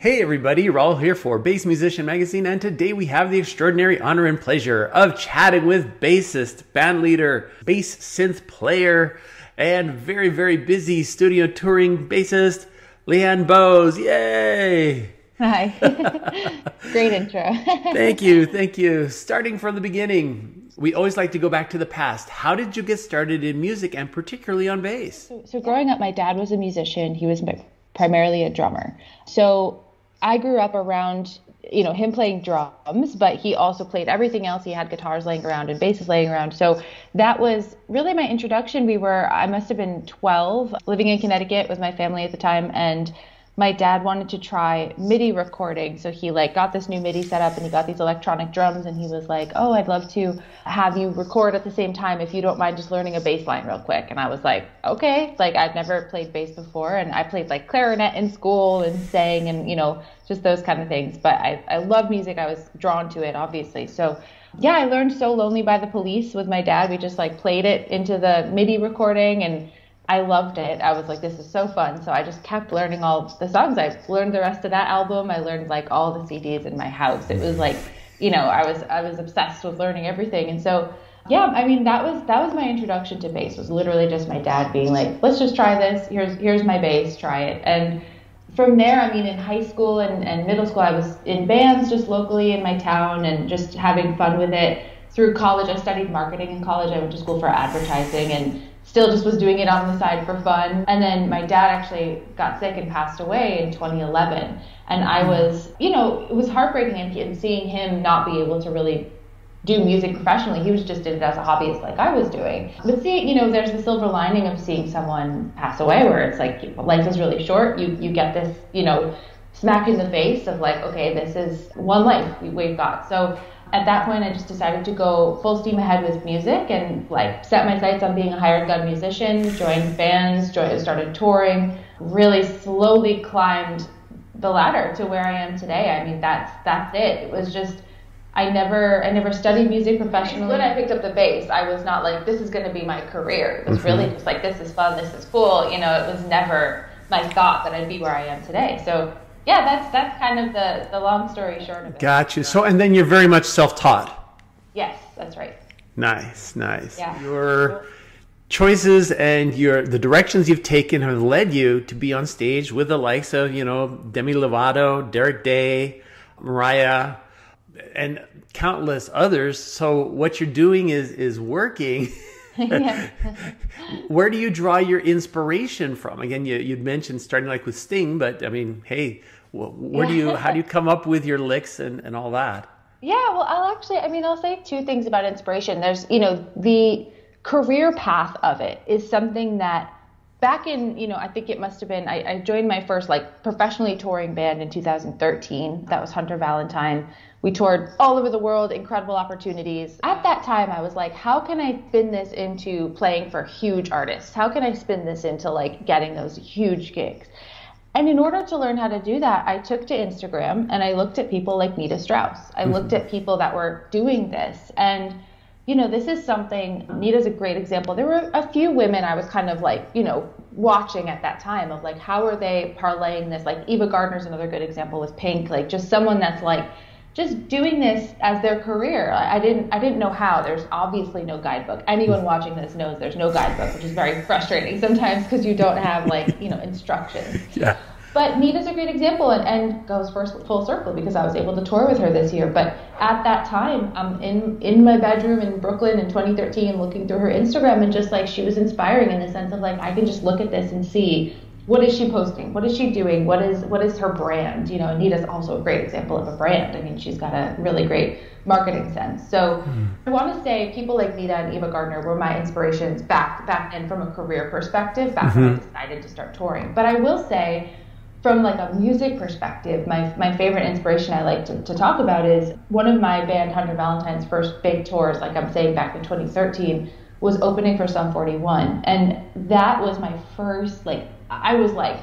Hey everybody, Raul here for Bass Musician Magazine, and today we have the extraordinary honor and pleasure of chatting with bassist, band leader, bass synth player, and very, very busy studio touring bassist, Leanne Bowes. Yay! Hi. Great intro. thank you, thank you. Starting from the beginning, we always like to go back to the past. How did you get started in music and particularly on bass? So, so growing up, my dad was a musician. He was primarily a drummer. So I grew up around you know him playing drums but he also played everything else. He had guitars laying around and basses laying around. So that was really my introduction. We were i must have been 12 living in connecticut with my family at the time and my dad wanted to try MIDI recording. So he like got this new MIDI set up and he got these electronic drums and he was like, "Oh, I'd love to have you record at the same time if you don't mind just learning a bass line real quick." And I was like, "Okay." Like I'd never played bass before and I played like clarinet in school and sang and, you know, just those kind of things. But I I love music. I was drawn to it obviously. So yeah, I learned So Lonely by the Police with my dad. We just like played it into the MIDI recording and I loved it. I was like, this is so fun. So I just kept learning all the songs. I learned the rest of that album. I learned like all the CDs in my house. It was like, you know, I was I was obsessed with learning everything. And so yeah, I mean that was that was my introduction to bass. Was literally just my dad being like, let's just try this. Here's here's my bass, try it. And from there, I mean, in high school and, and middle school, I was in bands just locally in my town and just having fun with it. Through college, I studied marketing in college. I went to school for advertising and still just was doing it on the side for fun. And then my dad actually got sick and passed away in 2011. And I was, you know, it was heartbreaking and seeing him not be able to really do music professionally. He was just did it as a hobbyist like I was doing. But see, you know, there's the silver lining of seeing someone pass away where it's like life is really short. You you get this, you know, smack in the face of like, okay, this is one life we've got. So at that point, I just decided to go full steam ahead with music and like set my sights on being a hired gun musician, joined bands, joined, started touring, really slowly climbed the ladder to where I am today. I mean, that's that's it. It was just I never I never studied music professionally. When I picked up the bass, I was not like this is going to be my career. It was mm-hmm. really just like this is fun, this is cool. You know, it was never my thought that I'd be where I am today. So yeah, that's that's kind of the the long story short of it. Gotcha. So, and then you're very much self-taught. Yes, that's right. Nice, nice. Yeah. Your choices and your the directions you've taken have led you to be on stage with the likes of you know Demi Lovato, Derek Day, Mariah, and countless others. So what you're doing is is working. Where do you draw your inspiration from? Again, you you mentioned starting like with Sting, but I mean, hey, where do you how do you come up with your licks and, and all that? Yeah, well, I'll actually, I mean, I'll say two things about inspiration. There's, you know, the career path of it is something that back in, you know, I think it must have been, I, I joined my first like professionally touring band in 2013. That was Hunter Valentine. We toured all over the world, incredible opportunities. At that time, I was like, how can I spin this into playing for huge artists? How can I spin this into like getting those huge gigs? And in order to learn how to do that, I took to Instagram and I looked at people like Nita Strauss. I mm-hmm. looked at people that were doing this. And, you know, this is something, Nita's a great example. There were a few women I was kind of like, you know, watching at that time of like, how are they parlaying this? Like Eva Gardner's another good example with Pink, like just someone that's like, just doing this as their career. I didn't I didn't know how. There's obviously no guidebook. Anyone watching this knows there's no guidebook, which is very frustrating sometimes because you don't have like, you know, instructions. Yeah. But Nita's a great example and, and goes first full circle because I was able to tour with her this year. But at that time, I'm in in my bedroom in Brooklyn in 2013 looking through her Instagram and just like she was inspiring in the sense of like I can just look at this and see what is she posting? What is she doing? What is what is her brand? You know, Nita's also a great example of a brand. I mean, she's got a really great marketing sense. So mm. I want to say people like Nita and Eva Gardner were my inspirations back back then from a career perspective, back mm-hmm. when I mm-hmm. decided to start touring. But I will say from like a music perspective, my, my favorite inspiration I like to, to talk about is one of my band Hunter Valentine's first big tours, like I'm saying back in 2013, was opening for Sum 41. And that was my first like I was like,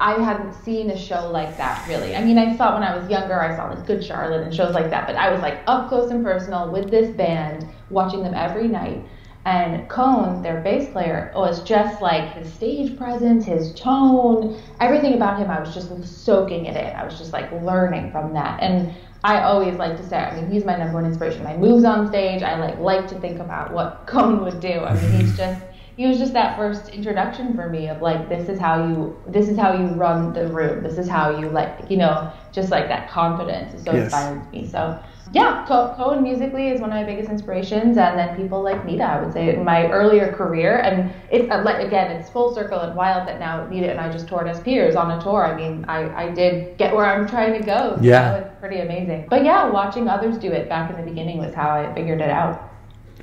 I hadn't seen a show like that really. I mean, I saw when I was younger, I saw like Good Charlotte and shows like that, but I was like up close and personal with this band, watching them every night. And Cone, their bass player, was just like his stage presence, his tone, everything about him. I was just soaking it in. I was just like learning from that. And I always like to say, I mean, he's my number one inspiration. My moves on stage, I like like to think about what Cone would do. I mean, he's just he was just that first introduction for me of like this is how you this is how you run the room. This is how you like you know just like that confidence is so yes. inspiring to me. So yeah, Cone musically is one of my biggest inspirations, and then people like Nita, I would say, in my earlier career, and it's uh, again, it's full circle and wild that now Nita and I just toured as peers on a tour. I mean, I, I did get where I'm trying to go. So yeah, it's pretty amazing. But yeah, watching others do it back in the beginning was how I figured it out.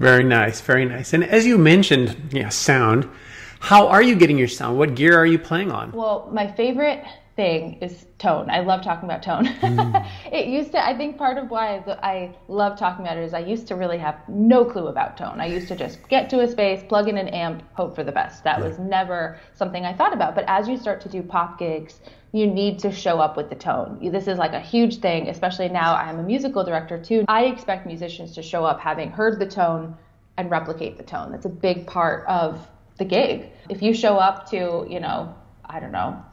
Very nice, very nice. And as you mentioned, yeah, sound. How are you getting your sound? What gear are you playing on? Well, my favorite thing is tone. I love talking about tone. Mm. it used to, I think part of why I love talking about it is I used to really have no clue about tone. I used to just get to a space, plug in an amp, hope for the best. That yeah. was never something I thought about. But as you start to do pop gigs, you need to show up with the tone. This is like a huge thing, especially now I'm a musical director too. I expect musicians to show up having heard the tone and replicate the tone. That's a big part of the gig. If you show up to, you know, I don't know,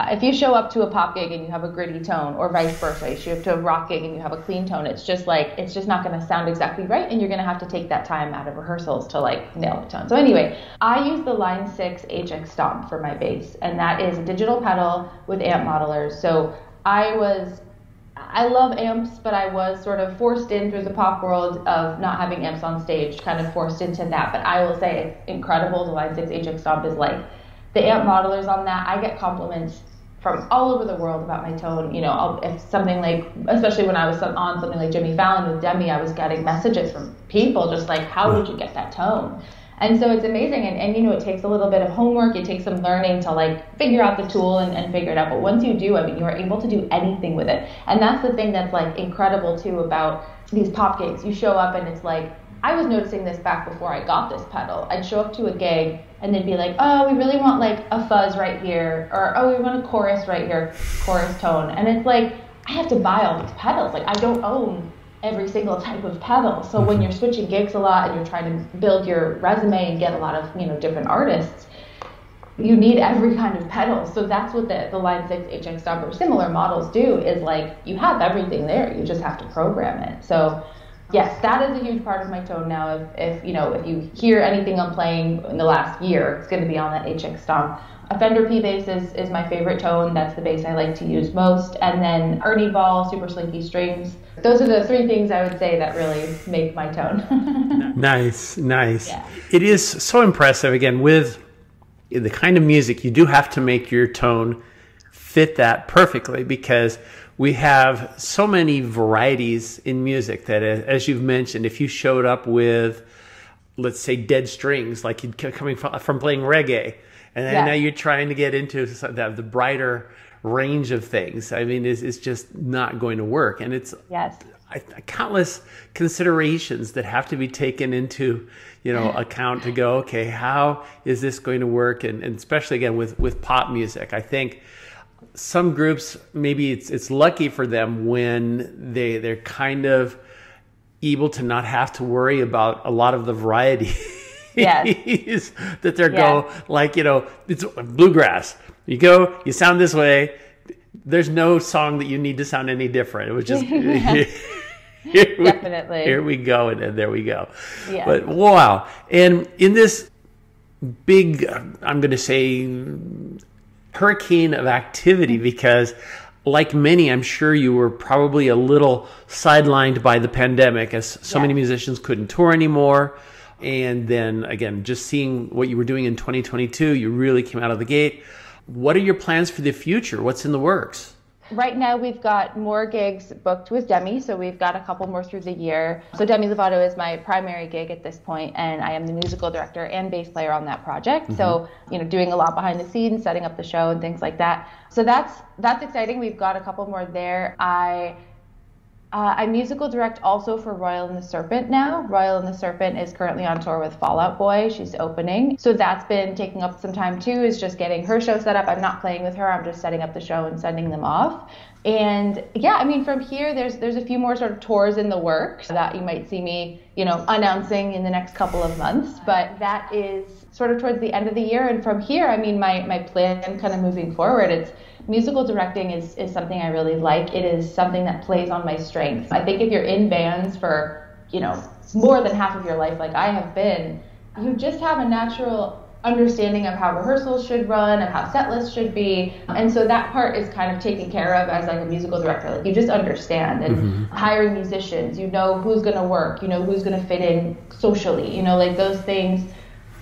uh, if you show up to a pop gig and you have a gritty tone, or vice versa, if you show up to a rock gig and you have a clean tone, it's just like it's just not going to sound exactly right, and you're going to have to take that time out of rehearsals to like nail the tone. So anyway, I use the Line Six HX Stomp for my bass, and that is a digital pedal with amp modelers. So I was I love amps, but I was sort of forced in through the pop world of not having amps on stage, kind of forced into that. But I will say it's incredible. The Line 6 HX Stomp is like the amp modelers on that, I get compliments from all over the world about my tone. You know, if something like, especially when I was on something like Jimmy Fallon with Demi, I was getting messages from people just like, how did you get that tone? And so it's amazing. And, and, you know, it takes a little bit of homework. It takes some learning to like figure out the tool and, and figure it out. But once you do, I mean, you are able to do anything with it. And that's the thing that's like incredible too about these pop gigs. You show up and it's like, I was noticing this back before I got this pedal. I'd show up to a gig and they'd be like, oh, we really want like a fuzz right here, or oh, we want a chorus right here, chorus tone. And it's like, I have to buy all these pedals. Like, I don't own every single type of pedal. So when mm-hmm. you're switching gigs a lot and you're trying to build your resume and get a lot of, you know, different artists, you need every kind of pedal. So that's what the, the Line 6 HX Stomp or similar models do is like you have everything there. You just have to program it. So yes, that is a huge part of my tone now. If, if you know, if you hear anything I'm playing in the last year, it's going to be on that HX Stomp. A Fender P bass is, is my favorite tone. That's the bass I like to use most. And then Ernie Ball, Super Slinky Strings. Those are the three things I would say that really make my tone. nice, nice. Yeah. It is so impressive. Again, with the kind of music, you do have to make your tone fit that perfectly because we have so many varieties in music that, as you've mentioned, if you showed up with, let's say, dead strings, like you'd coming from playing reggae, and yeah. now you're trying to get into the, the brighter range of things. I mean, it's, it's just not going to work, and it's yes. countless considerations that have to be taken into you know account to go okay how is this going to work and, and especially again with with pop music i think some groups maybe it's it's lucky for them when they they're kind of able to not have to worry about a lot of the variety yes. that they're yeah. go like you know it's bluegrass you go you sound this way there's no song that you need to sound any different it was just here we, definitely here we go and then there we go yeah. but wow and in this big i'm going to say hurricane of activity because like many, I'm sure you were probably a little sidelined by the pandemic as so yeah. many musicians couldn't tour anymore. And then again, just seeing what you were doing in 2022, you really came out of the gate. What are your plans for the future? What's in the works? Right now, we've got more gigs booked with Demi, so we've got a couple more through the year. So Demi Lovato is my primary gig at this point, and I am the musical director and bass player on that project. Mm-hmm. So you know, doing a lot behind the scenes, setting up the show, and things like that. So that's that's exciting. We've got a couple more there. I Uh, I musical direct also for Royal and the Serpent now. Royal and the Serpent is currently on tour with Fall Out Boy. She's opening. So that's been taking up some time too, is just getting her show set up. I'm not playing with her, I'm just setting up the show and sending them off. And yeah, I mean, from here, there's there's a few more sort of tours in the works that you might see me, you know, announcing in the next couple of months. But that is sort of towards the end of the year. And from here, I mean, my my plan kind of moving forward, it's musical directing is, is something I really like. It is something that plays on my strengths. I think if you're in bands for, you know, more than half of your life, like I have been, you just have a natural understanding of how rehearsals should run, of how set lists should be. And so that part is kind of taken care of as like a musical director. Like you just understand and mm-hmm. hiring musicians, you know who's gonna work, you know who's gonna fit in socially, you know, like those things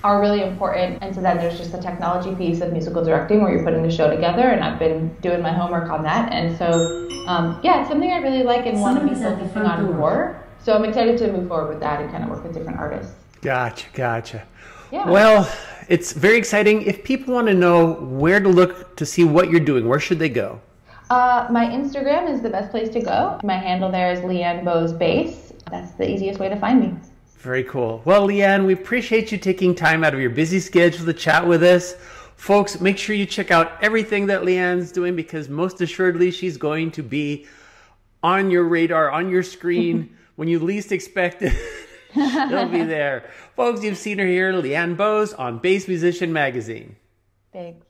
are really important. And so then there's just the technology piece of musical directing where you're putting the show together. And I've been doing my homework on that. And so, um, yeah, it's something I really like and want to be focusing on more. So I'm excited to move forward with that and kind of work with different artists. Gotcha, gotcha. Yeah. Well, it's very exciting. If people want to know where to look to see what you're doing, where should they go? Uh, my Instagram is the best place to go. My handle there is Leanne Bowes Bass. That's the easiest way to find me. Very cool. Well, Leanne, we appreciate you taking time out of your busy schedule to chat with us. Folks, make sure you check out everything that Leanne's doing because most assuredly she's going to be on your radar, on your screen when you least expect it. They'll be there. Folks, you've seen her here, Leanne Bowes on Bass Musician Magazine. Thanks.